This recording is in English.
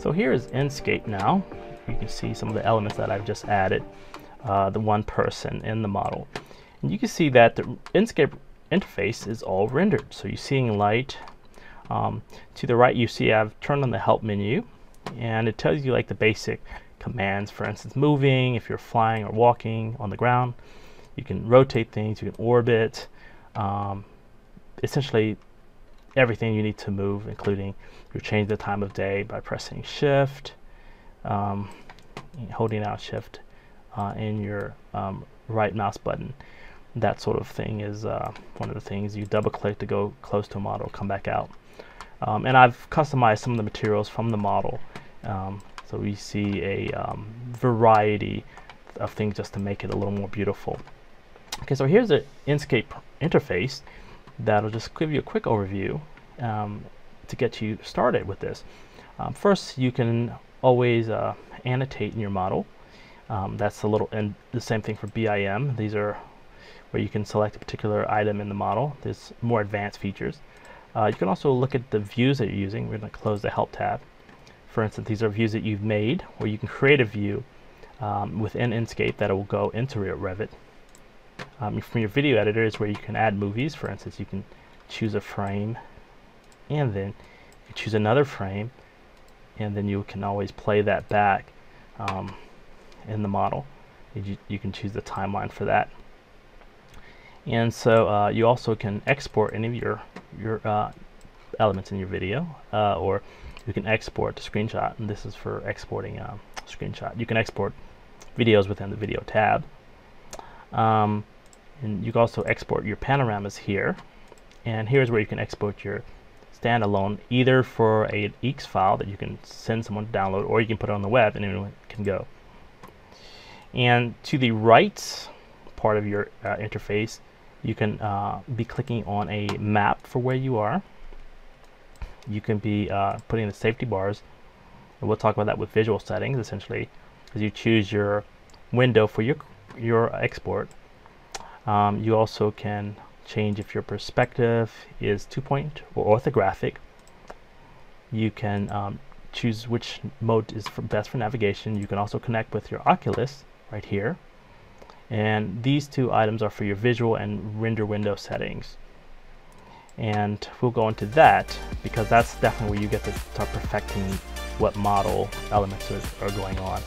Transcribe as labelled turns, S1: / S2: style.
S1: So here is Enscape now. You can see some of the elements that I've just added, uh, the one person in the model. And you can see that the Enscape interface is all rendered. So you're seeing light. Um, to the right you see I've turned on the help menu and it tells you like the basic commands, for instance moving, if you're flying or walking on the ground. You can rotate things, you can orbit, um, essentially everything you need to move, including you change the time of day by pressing shift, um, holding out shift uh, in your um, right mouse button. That sort of thing is uh, one of the things you double click to go close to a model, come back out. Um, and I've customized some of the materials from the model. Um, so we see a um, variety of things just to make it a little more beautiful. Okay, so here's the Enscape interface that'll just give you a quick overview um, to get you started with this. Um, first, you can always uh, annotate in your model. Um, that's a little, and the same thing for BIM. These are where you can select a particular item in the model. There's more advanced features. Uh, you can also look at the views that you're using. We're going to close the Help tab. For instance, these are views that you've made, where you can create a view um, within Enscape that will go into Revit. Um, from your video editor is where you can add movies. For instance, you can choose a frame, and then you choose another frame, and then you can always play that back um, in the model. You, you can choose the timeline for that. And so uh, you also can export any of your your uh, elements in your video, uh, or you can export to screenshot. And this is for exporting a um, screenshot. You can export videos within the video tab. Um, and you can also export your panoramas here. And here's where you can export your standalone, either for a EEX file that you can send someone to download, or you can put it on the web and anyone can go. And to the right part of your uh, interface, you can uh, be clicking on a map for where you are. You can be uh, putting the safety bars, and we'll talk about that with visual settings, essentially, as you choose your window for your your export. Um, you also can change if your perspective is two-point or orthographic. You can um, choose which mode is for best for navigation. You can also connect with your Oculus right here. And these two items are for your visual and render window settings. And we'll go into that because that's definitely where you get to start perfecting what model elements are, are going on.